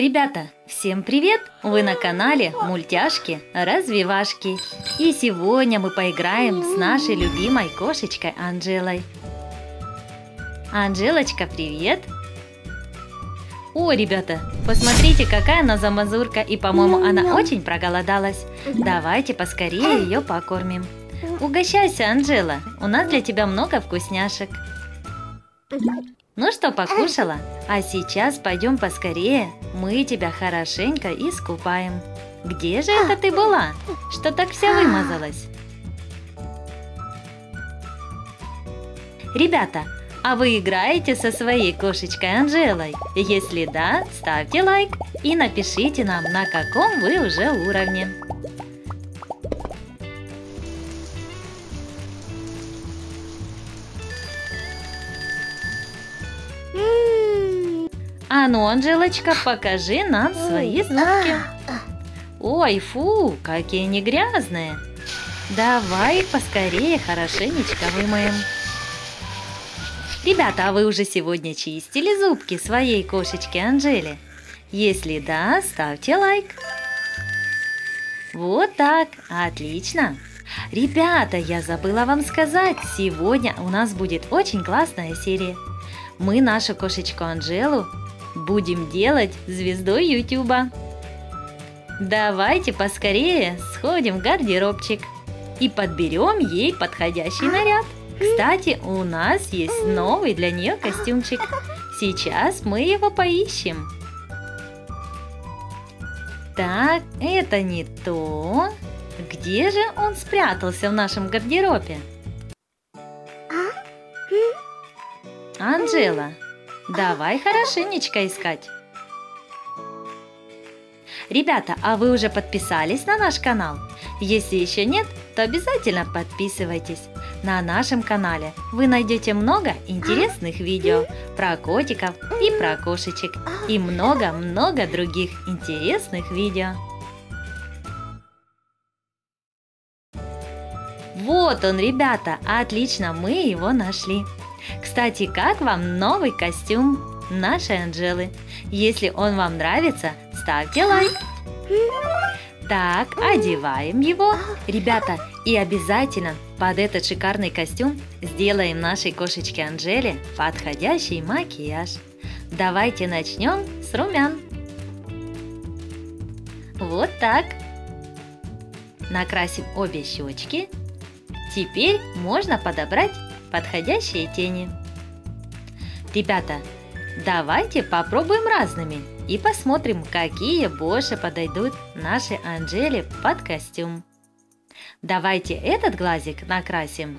Ребята, всем привет! Вы на канале Мультяшки Развивашки. И сегодня мы поиграем с нашей любимой кошечкой Анжелой. Анжелочка, привет! О, ребята, посмотрите, какая она замазурка, и, по-моему, она очень проголодалась. Давайте поскорее ее покормим. Угощайся, Анжела, у нас для тебя много вкусняшек. Ну что, покушала? А сейчас пойдем поскорее, мы тебя хорошенько искупаем. Где же это ты была? Что так вся вымазалась? Ребята, а вы играете со своей кошечкой Анжелой? Если да, ставьте лайк и напишите нам, на каком вы уже уровне. А ну, Анжелочка, покажи нам свои зубки. Ой, фу, какие они грязные. Давай поскорее хорошенечко вымоем. Ребята, а вы уже сегодня чистили зубки своей кошечки Анжели? Если да, ставьте лайк. Вот так, отлично. Ребята, я забыла вам сказать, сегодня у нас будет очень классная серия. Мы нашу кошечку Анжелу будем делать звездой Ютуба. Давайте поскорее сходим в гардеробчик и подберем ей подходящий наряд. Кстати, у нас есть новый для нее костюмчик. Сейчас мы его поищем. Так, это не то. Где же он спрятался в нашем гардеробе? Анжела, Давай хорошенечко искать. Ребята, а вы уже подписались на наш канал? Если еще нет, то обязательно подписывайтесь. На нашем канале вы найдете много интересных видео про котиков и про кошечек и много-много других интересных видео. Вот он, ребята, отлично, мы его нашли. Кстати, как вам новый костюм нашей Анжелы? Если он вам нравится, ставьте лайк. Так, одеваем его. Ребята, и обязательно под этот шикарный костюм сделаем нашей кошечке Анжеле подходящий макияж. Давайте начнем с румян. Вот так. Накрасим обе щечки. Теперь можно подобрать подходящие тени. Ребята, давайте попробуем разными и посмотрим, какие больше подойдут нашей Анжеле под костюм. Давайте этот глазик накрасим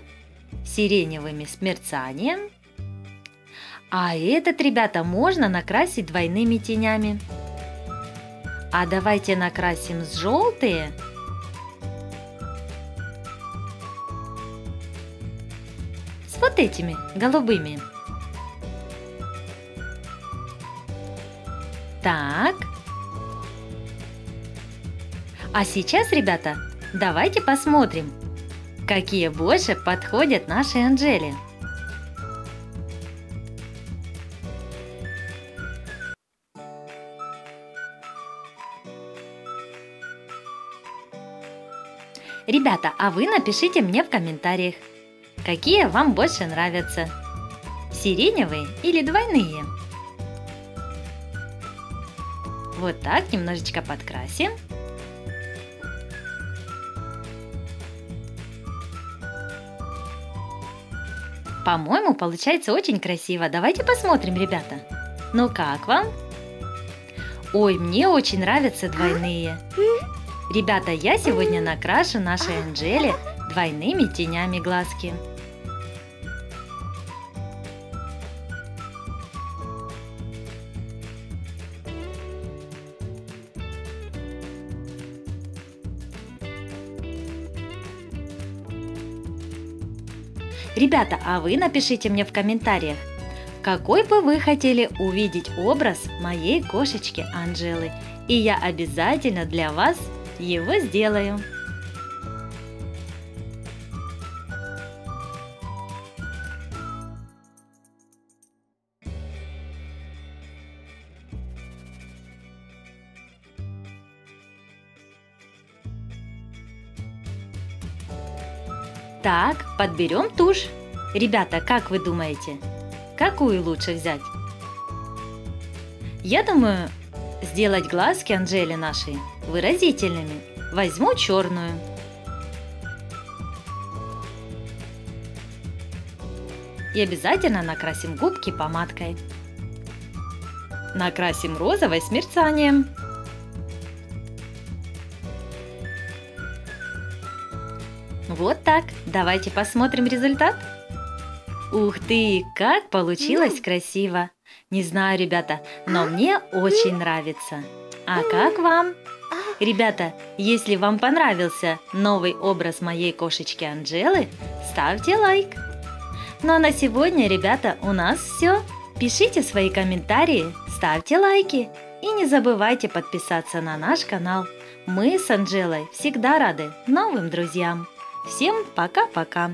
сиреневыми с мерцанием. А этот, ребята, можно накрасить двойными тенями. А давайте накрасим с желтые этими голубыми. Так. А сейчас, ребята, давайте посмотрим, какие больше подходят нашей Анжеле. Ребята, а вы напишите мне в комментариях, Какие вам больше нравятся? Сиреневые или двойные? Вот так немножечко подкрасим. По-моему, получается очень красиво. Давайте посмотрим, ребята. Ну как вам? Ой, мне очень нравятся двойные. Ребята, я сегодня накрашу нашей Анжеле двойными тенями глазки. Ребята, а вы напишите мне в комментариях, какой бы вы хотели увидеть образ моей кошечки Анжелы, и я обязательно для вас его сделаю. Так, подберем тушь. Ребята, как вы думаете, какую лучше взять? Я думаю, сделать глазки Анжели нашей выразительными. Возьму черную. И обязательно накрасим губки помадкой. Накрасим розовой с мерцанием. Вот так. Давайте посмотрим результат. Ух ты, как получилось красиво! Не знаю, ребята, но мне очень нравится. А как вам? Ребята, если вам понравился новый образ моей кошечки Анжелы, ставьте лайк. Ну а на сегодня, ребята, у нас все. Пишите свои комментарии, ставьте лайки и не забывайте подписаться на наш канал. Мы с Анжелой всегда рады новым друзьям. Всем пока-пока!